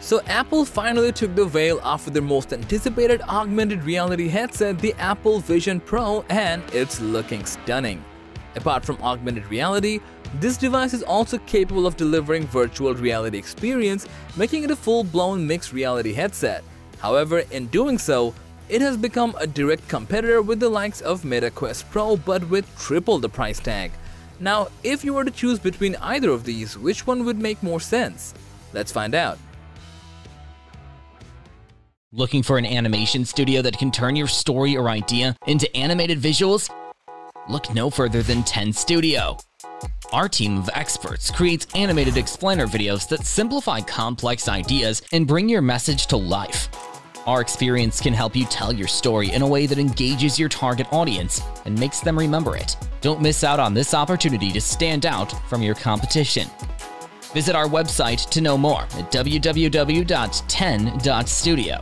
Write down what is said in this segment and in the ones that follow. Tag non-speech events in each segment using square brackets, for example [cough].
So Apple finally took the veil off of their most anticipated augmented reality headset, the Apple Vision Pro, and it's looking stunning. Apart from augmented reality, this device is also capable of delivering virtual reality experience, making it a full-blown mixed reality headset. However, in doing so, it has become a direct competitor with the likes of Meta Quest Pro but with triple the price tag. Now, if you were to choose between either of these, which one would make more sense? Let's find out. Looking for an animation studio that can turn your story or idea into animated visuals? Look no further than 10 Studio. Our team of experts creates animated explainer videos that simplify complex ideas and bring your message to life. Our experience can help you tell your story in a way that engages your target audience and makes them remember it. Don't miss out on this opportunity to stand out from your competition. Visit our website to know more at www.10.studio.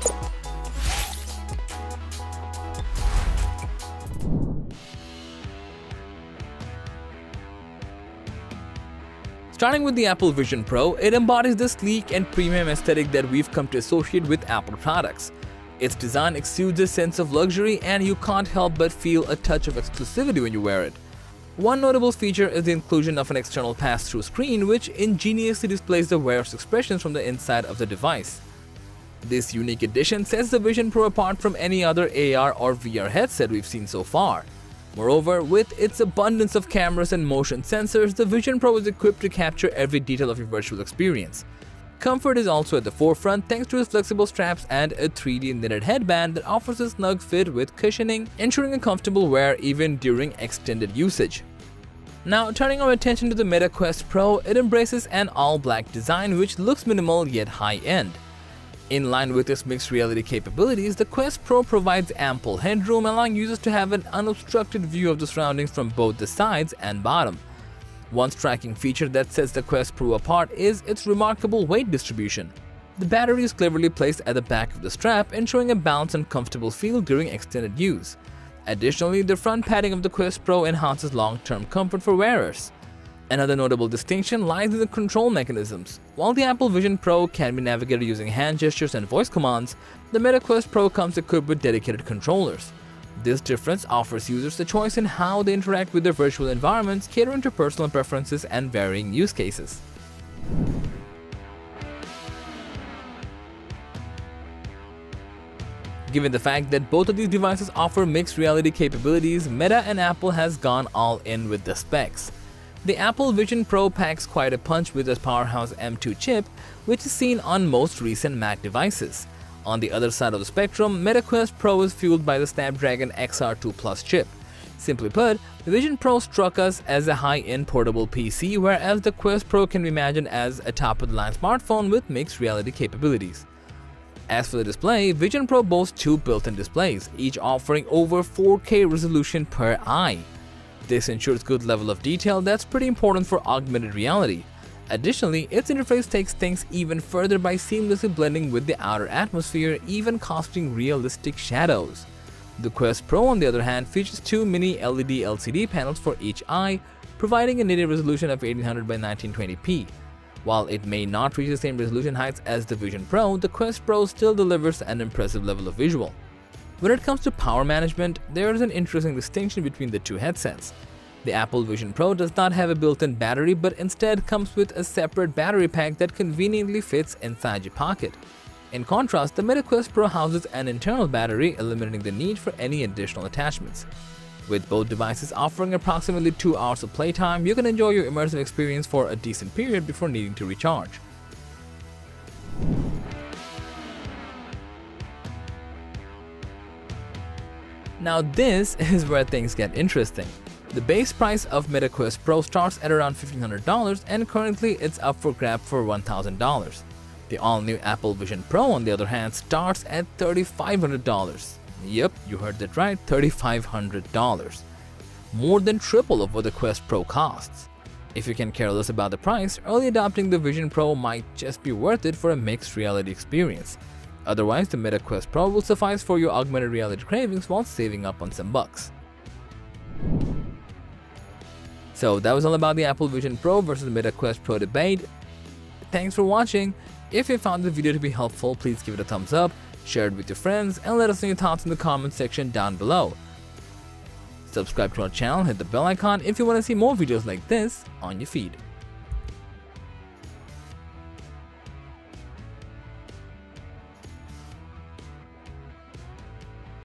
Starting with the Apple Vision Pro, it embodies the sleek and premium aesthetic that we've come to associate with Apple products. Its design exudes a sense of luxury and you can't help but feel a touch of exclusivity when you wear it. One notable feature is the inclusion of an external pass-through screen which ingeniously displays the wearer's expressions from the inside of the device. This unique addition sets the Vision Pro apart from any other AR or VR headset we've seen so far. Moreover, with its abundance of cameras and motion sensors, the Vision Pro is equipped to capture every detail of your virtual experience. Comfort is also at the forefront thanks to its flexible straps and a 3D knitted headband that offers a snug fit with cushioning, ensuring a comfortable wear even during extended usage. Now, turning our attention to the Meta Quest Pro, it embraces an all-black design which looks minimal yet high-end. In line with its mixed reality capabilities, the Quest Pro provides ample headroom allowing users to have an unobstructed view of the surroundings from both the sides and bottom. One striking feature that sets the Quest Pro apart is its remarkable weight distribution. The battery is cleverly placed at the back of the strap, ensuring a balanced and comfortable feel during extended use. Additionally, the front padding of the Quest Pro enhances long-term comfort for wearers. Another notable distinction lies in the control mechanisms. While the Apple Vision Pro can be navigated using hand gestures and voice commands, the Meta Quest Pro comes equipped with dedicated controllers. This difference offers users the choice in how they interact with their virtual environments, catering to personal preferences and varying use cases. Given the fact that both of these devices offer mixed reality capabilities, Meta and Apple has gone all in with the specs. The Apple Vision Pro packs quite a punch with its powerhouse M2 chip, which is seen on most recent Mac devices. On the other side of the spectrum, MetaQuest Pro is fueled by the Snapdragon XR2 Plus chip. Simply put, the Vision Pro struck us as a high-end portable PC, whereas the Quest Pro can be imagined as a top-of-the-line smartphone with mixed reality capabilities. As for the display, Vision Pro boasts two built-in displays, each offering over 4K resolution per eye. This ensures good level of detail that's pretty important for augmented reality. Additionally, its interface takes things even further by seamlessly blending with the outer atmosphere, even casting realistic shadows. The Quest Pro on the other hand features two mini LED LCD panels for each eye, providing a native resolution of 1800 by 1920p. While it may not reach the same resolution heights as the Vision Pro, the Quest Pro still delivers an impressive level of visual. When it comes to power management, there is an interesting distinction between the two headsets. The Apple Vision Pro does not have a built-in battery but instead comes with a separate battery pack that conveniently fits inside your pocket. In contrast, the Meta Quest Pro houses an internal battery, eliminating the need for any additional attachments. With both devices offering approximately 2 hours of playtime, you can enjoy your immersive experience for a decent period before needing to recharge. Now this [laughs] is where things get interesting. The base price of MetaQuest Pro starts at around $1,500 and currently it's up for grab for $1,000. The all-new Apple Vision Pro on the other hand starts at $3,500. Yep, you heard that right, $3,500. More than triple of what the Quest Pro costs. If you can care less about the price, early adopting the Vision Pro might just be worth it for a mixed reality experience. Otherwise, the Meta Quest Pro will suffice for your augmented reality cravings while saving up on some bucks. So that was all about the Apple Vision Pro versus Meta Quest Pro debate. Thanks for watching. If you found the video to be helpful, please give it a thumbs up, share it with your friends, and let us know your thoughts in the comment section down below. Subscribe to our channel, hit the bell icon if you want to see more videos like this on your feed.